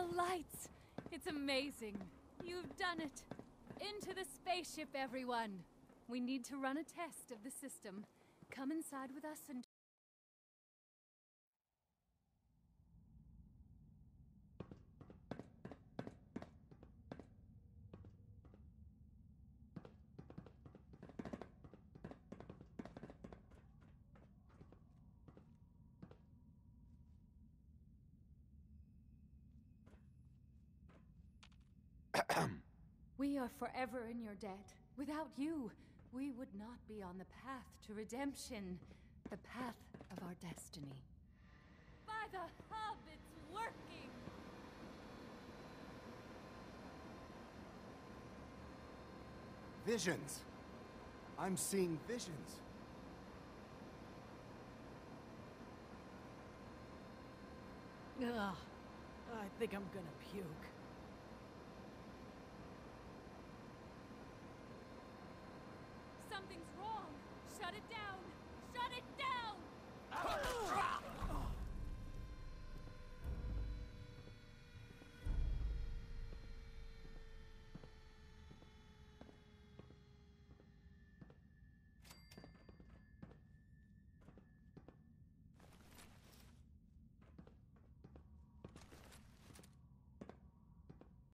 The lights! It's amazing. You've done it. Into the spaceship, everyone. We need to run a test of the system. Come inside with us and. We are forever in your debt. Without you, we would not be on the path to redemption, the path of our destiny. By the hub, it's working! Visions. I'm seeing visions. Ugh. I think I'm gonna puke. Shut it down! Shut it down!